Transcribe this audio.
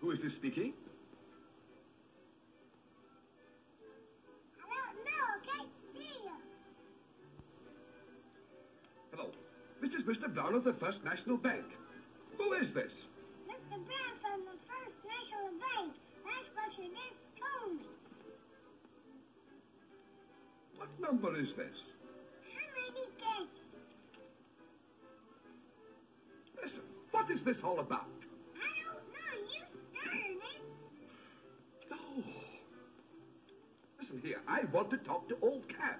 Who is this speaking? I don't know. Can't see you. Hello. This is Mr. Brown of the First National Bank. Who is this? Mr. Brown from the First National Bank. That's what you just told me. What number is this? How many guesses? Listen, what is this all about? Here, I want to talk to old Cab.